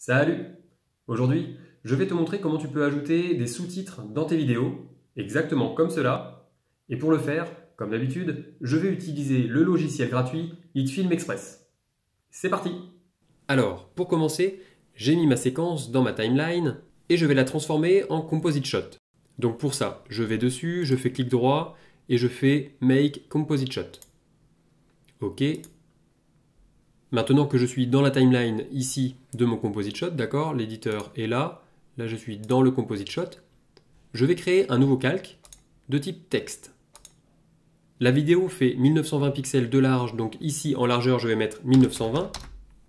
Salut Aujourd'hui, je vais te montrer comment tu peux ajouter des sous-titres dans tes vidéos, exactement comme cela. Et pour le faire, comme d'habitude, je vais utiliser le logiciel gratuit HitFilm Express. C'est parti Alors, pour commencer, j'ai mis ma séquence dans ma timeline et je vais la transformer en composite shot. Donc pour ça, je vais dessus, je fais clic droit et je fais Make Composite Shot. OK, Maintenant que je suis dans la timeline ici de mon composite shot, d'accord, l'éditeur est là, là je suis dans le composite shot, je vais créer un nouveau calque de type texte. La vidéo fait 1920 pixels de large, donc ici en largeur je vais mettre 1920.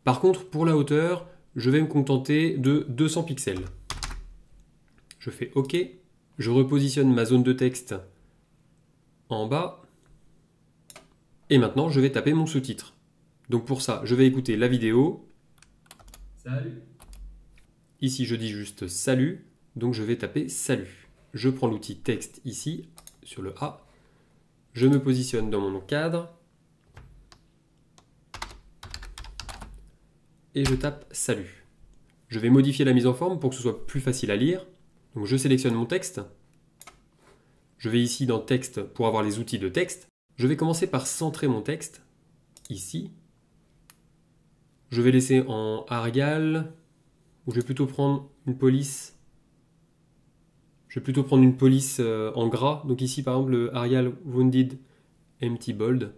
Par contre pour la hauteur, je vais me contenter de 200 pixels. Je fais OK, je repositionne ma zone de texte en bas, et maintenant je vais taper mon sous-titre. Donc pour ça, je vais écouter la vidéo. Salut. Ici, je dis juste salut. Donc je vais taper salut. Je prends l'outil texte ici, sur le A. Je me positionne dans mon cadre. Et je tape salut. Je vais modifier la mise en forme pour que ce soit plus facile à lire. Donc je sélectionne mon texte. Je vais ici dans texte pour avoir les outils de texte. Je vais commencer par centrer mon texte, ici. Je vais laisser en Arial, ou je vais plutôt prendre une police. Je vais plutôt prendre une police euh, en gras. Donc ici, par exemple, le Arial Wounded Empty Bold.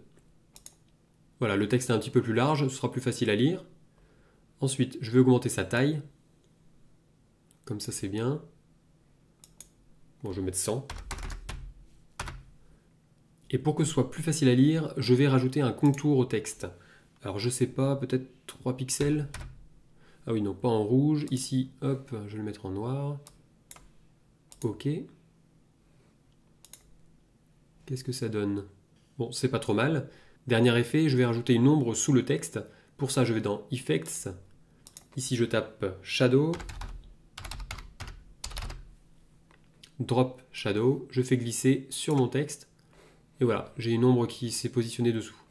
Voilà, le texte est un petit peu plus large, ce sera plus facile à lire. Ensuite, je vais augmenter sa taille. Comme ça, c'est bien. Bon, je vais mettre 100. Et pour que ce soit plus facile à lire, je vais rajouter un contour au texte. Alors je sais pas, peut-être 3 pixels. Ah oui, non, pas en rouge. Ici, hop, je vais le mettre en noir. Ok. Qu'est-ce que ça donne? Bon, c'est pas trop mal. Dernier effet, je vais rajouter une ombre sous le texte. Pour ça, je vais dans Effects. Ici, je tape Shadow. Drop Shadow. Je fais glisser sur mon texte. Et voilà, j'ai une ombre qui s'est positionnée dessous.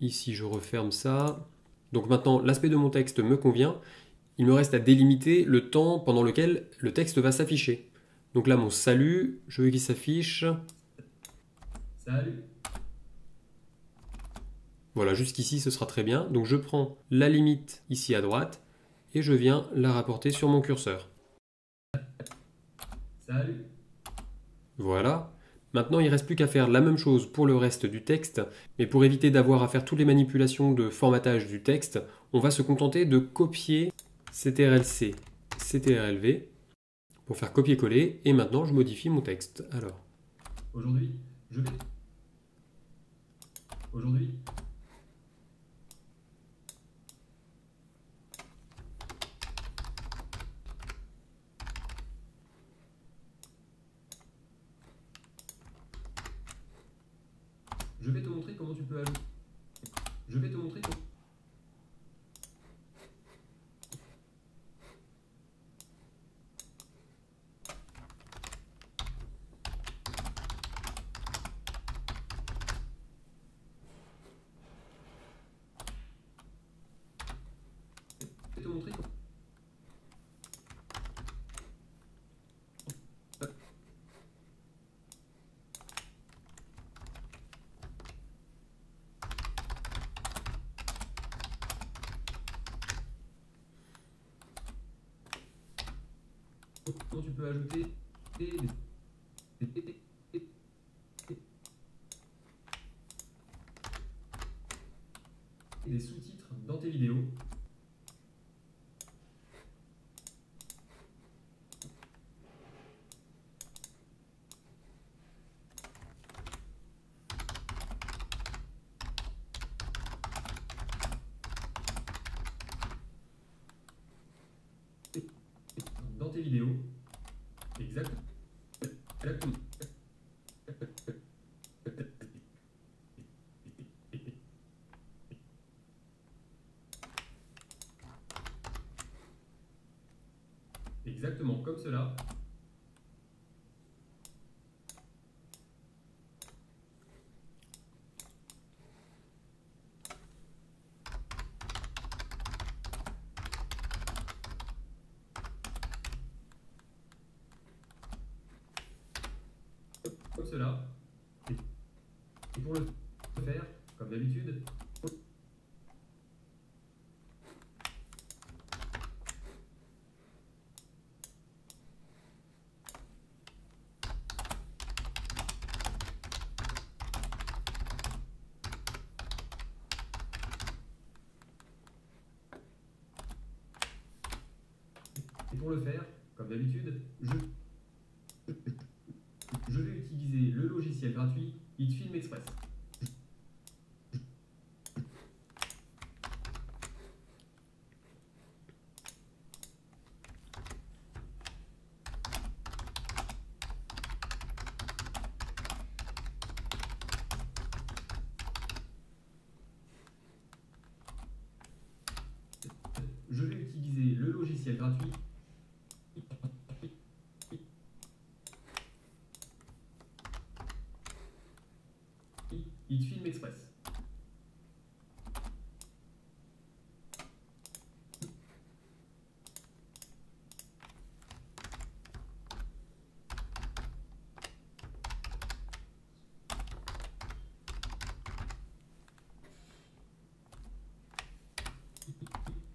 Ici, je referme ça. Donc maintenant, l'aspect de mon texte me convient. Il me reste à délimiter le temps pendant lequel le texte va s'afficher. Donc là, mon salut, je veux qu'il s'affiche. Salut. Voilà, jusqu'ici, ce sera très bien. Donc je prends la limite ici à droite et je viens la rapporter sur mon curseur. Salut. Voilà. Maintenant, il ne reste plus qu'à faire la même chose pour le reste du texte, mais pour éviter d'avoir à faire toutes les manipulations de formatage du texte, on va se contenter de copier CTRL-C, CTRL-V pour faire copier-coller, et maintenant je modifie mon texte. Alors, aujourd'hui, je vais... Aujourd'hui, comment tu peux. Je vais te montrer comment. Je vais te montrer comment. Tu peux ajouter sous-titres dans tes vidéos. Vidéos. Exact. Exactement. Exactement comme cela. Et pour le faire, comme d'habitude, Et pour le faire, comme d'habitude, je vais utiliser le logiciel gratuit HitFilm Express. Je vais utiliser le logiciel gratuit HitFilm Express.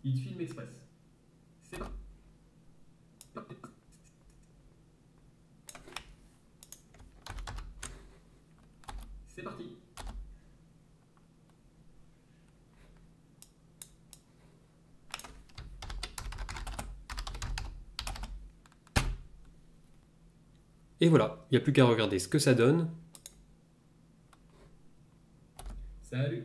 HitFilm Express. C'est parti. C'est parti. Et voilà, il n'y a plus qu'à regarder ce que ça donne. Salut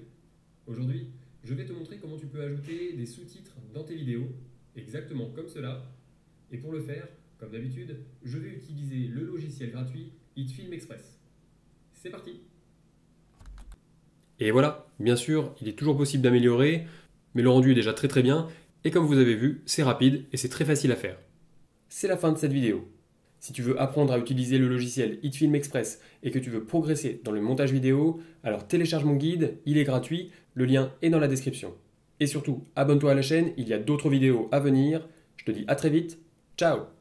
Aujourd'hui, je vais te montrer comment tu peux ajouter des sous-titres dans tes vidéos, exactement comme cela. Et pour le faire, comme d'habitude, je vais utiliser le logiciel gratuit HitFilm Express. C'est parti Et voilà, bien sûr, il est toujours possible d'améliorer, mais le rendu est déjà très très bien, et comme vous avez vu, c'est rapide et c'est très facile à faire. C'est la fin de cette vidéo. Si tu veux apprendre à utiliser le logiciel HitFilm Express et que tu veux progresser dans le montage vidéo, alors télécharge mon guide, il est gratuit, le lien est dans la description. Et surtout, abonne-toi à la chaîne, il y a d'autres vidéos à venir. Je te dis à très vite, ciao